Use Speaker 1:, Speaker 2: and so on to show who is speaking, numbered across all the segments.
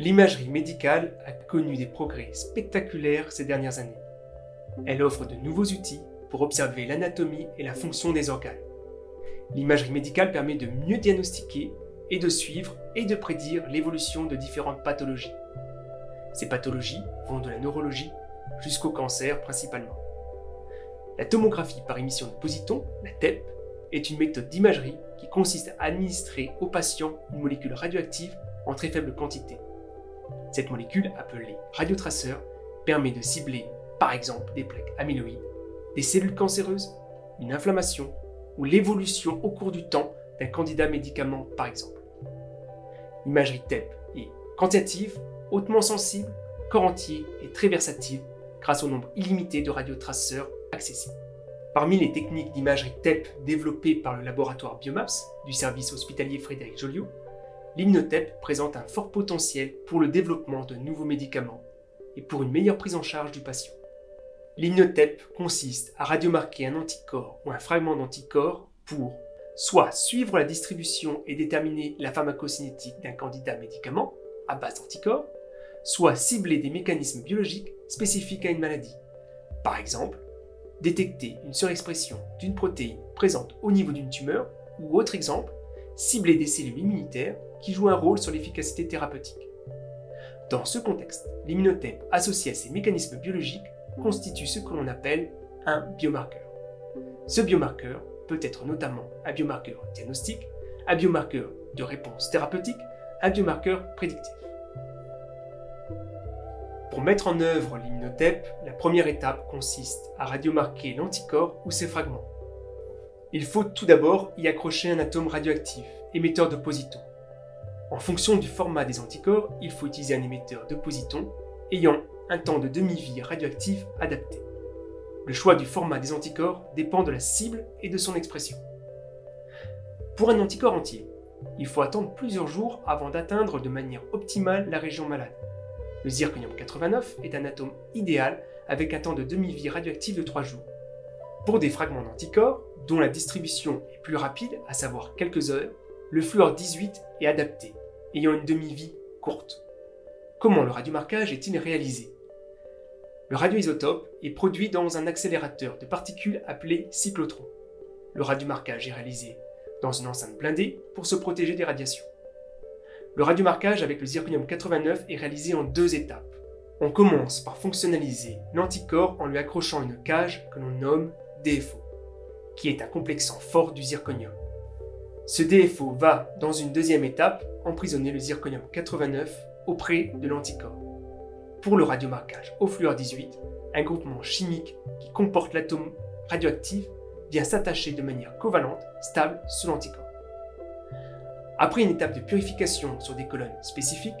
Speaker 1: L'imagerie médicale a connu des progrès spectaculaires ces dernières années. Elle offre de nouveaux outils pour observer l'anatomie et la fonction des organes. L'imagerie médicale permet de mieux diagnostiquer et de suivre et de prédire l'évolution de différentes pathologies. Ces pathologies vont de la neurologie jusqu'au cancer principalement. La tomographie par émission de positons, la TEP, est une méthode d'imagerie qui consiste à administrer au patient une molécule radioactive en très faible quantité. Cette molécule, appelée radiotraceur, permet de cibler par exemple des plaques amyloïdes, des cellules cancéreuses, une inflammation ou l'évolution au cours du temps d'un candidat médicament par exemple. L'imagerie TEP est quantitative, hautement sensible, corps entier et très versatile grâce au nombre illimité de radiotraceurs accessibles. Parmi les techniques d'imagerie TEP développées par le laboratoire Biomaps du service hospitalier Frédéric Joliot, l'immunotep présente un fort potentiel pour le développement de nouveaux médicaments et pour une meilleure prise en charge du patient. L'immunotep consiste à radiomarquer un anticorps ou un fragment d'anticorps pour soit suivre la distribution et déterminer la pharmacocinétique d'un candidat médicament à base d'anticorps, soit cibler des mécanismes biologiques spécifiques à une maladie. Par exemple, détecter une surexpression d'une protéine présente au niveau d'une tumeur, ou autre exemple, cibler des cellules immunitaires qui jouent un rôle sur l'efficacité thérapeutique. Dans ce contexte, l'immunothèpe associé à ces mécanismes biologiques constitue ce que l'on appelle un biomarqueur. Ce biomarqueur peut être notamment un biomarqueur diagnostique, un biomarqueur de réponse thérapeutique, un biomarqueur prédictif. Pour mettre en œuvre l'immunothèpe, la première étape consiste à radiomarquer l'anticorps ou ses fragments. Il faut tout d'abord y accrocher un atome radioactif, émetteur de positons. En fonction du format des anticorps, il faut utiliser un émetteur de positons ayant un temps de demi-vie radioactif adapté. Le choix du format des anticorps dépend de la cible et de son expression. Pour un anticorps entier, il faut attendre plusieurs jours avant d'atteindre de manière optimale la région malade. Le zirconium 89 est un atome idéal avec un temps de demi-vie radioactive de 3 jours. Pour des fragments d'anticorps, dont la distribution est plus rapide, à savoir quelques heures, le fluor 18 est adapté, ayant une demi-vie courte. Comment le radiomarquage est-il réalisé? Le radioisotope est produit dans un accélérateur de particules appelé cyclotron. Le radiomarquage est réalisé dans une enceinte blindée pour se protéger des radiations. Le radiomarquage avec le zirconium 89 est réalisé en deux étapes. On commence par fonctionnaliser l'anticorps en lui accrochant une cage que l'on nomme DFO, qui est un complexant fort du zirconium. Ce DFO va, dans une deuxième étape, emprisonner le zirconium 89 auprès de l'anticorps. Pour le radiomarquage au fluor 18, un groupement chimique qui comporte l'atome radioactif vient s'attacher de manière covalente, stable, sur l'anticorps. Après une étape de purification sur des colonnes spécifiques,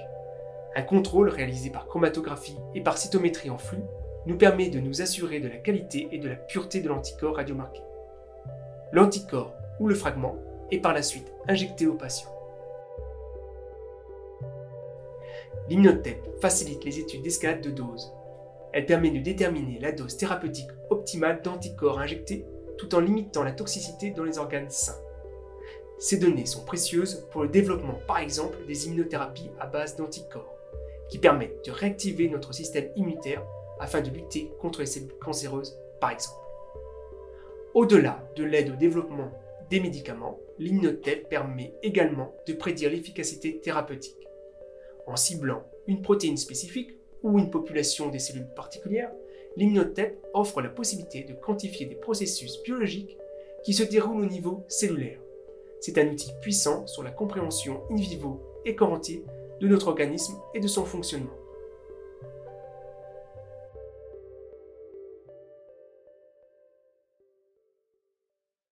Speaker 1: un contrôle réalisé par chromatographie et par cytométrie en flux nous permet de nous assurer de la qualité et de la pureté de l'anticorps radiomarqué. L'anticorps ou le fragment est par la suite injecté au patient. L'immunotep facilite les études d'escalade de dose. Elle permet de déterminer la dose thérapeutique optimale d'anticorps injectés tout en limitant la toxicité dans les organes sains. Ces données sont précieuses pour le développement par exemple des immunothérapies à base d'anticorps, qui permettent de réactiver notre système immunitaire afin de lutter contre les cellules cancéreuses par exemple. Au-delà de l'aide au développement des médicaments, l'immunotep permet également de prédire l'efficacité thérapeutique. En ciblant une protéine spécifique ou une population des cellules particulières, l'immunotep offre la possibilité de quantifier des processus biologiques qui se déroulent au niveau cellulaire c'est un outil puissant sur la compréhension in vivo et corps de notre organisme et de son fonctionnement.